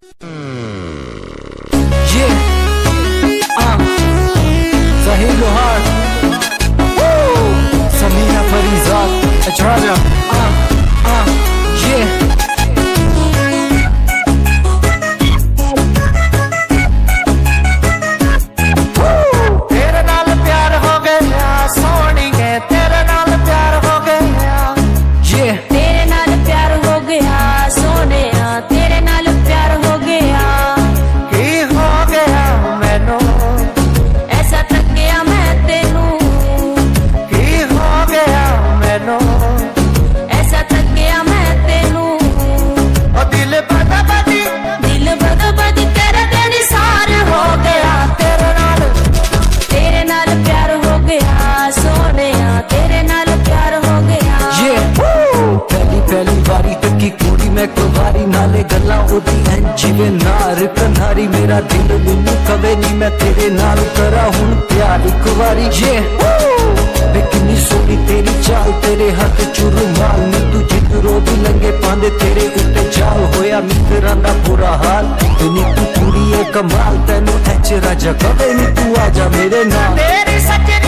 Yeah. Uh. Zahir Lohar. Samina Farizad. Ajraja. ਕਨਾਰੀ ਮੇਰਾ ਦਿਲ ਮੈਨੂੰ ਕਵੇ ਨਹੀਂ ਮੈਂ ਤੇਰੇ ਨਾਲ ਕਰਾਂ ਹੁਣ ਪਿਆਰ ਇੱਕ ਵਾਰੀ। Yeah. ਵੇ ਕਿੰਨੀ ਸੋਹਣੀ ਤੇਰੀ ਚਾਲ ਤੇਰੇ ਹੱਥ ਚ ਰੁਮਾਲ ਨੀ ਤੂੰ ਜਿੱਧਰੋਂ ਵੀ ਲੰਗੇ ਪਾਉਂਦੇ ਤੇਰੇ ਉੱਤੇ ਚਾਲ ਹੋਇਆ ਮਿੱਤਰਾਂ ਦਾ ਬੁਰਾ ਹਾਲ। ਤੇ ਨੀ ਤੂੰ ਕੁੜੀ ਏ ਕਮਾਲ ਤੈਨੂੰ ਐਚ ਰਾਜਾ ਕਵੇ ਨੀ ਤੂੰ ਆ ਜਾ ਮੇਰੇ ਨਾਲ। ਤੇਰੀ ਸੱਜਣੀ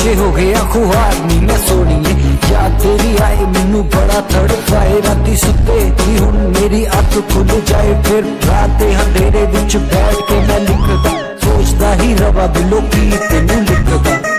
ਪਿੱਛੇ ਹੋ ਗਿਆ ਖੁਹਾਰ ਮੈਂ ਸੋਣੀਏ ਯਾਦ ਤੇਰੀ ਆਏ, ਮੈਨੂੰ ਬੜਾ ਤੜਪਾਏ ਰਾਤੀ ਸੁੱਤੇ ਵੀ ਹੁਣ ਮੇਰੀ ਅੱਖ ਖੁੱਲ ਜਾਏ। ਫਿਰ ਰਾਤ ਦੇ ਹਨੇਰੇ ਵਿੱਚ ਬੈਠ ਕੇ ਮੈਂ ਲਿਖਦਾ ਸੋਚਦਾ ਹੀ ਰਵਾ ਦਿਲੋਂ ਕੀ ਤੈਨੂੰ ਲਿਖਦਾ।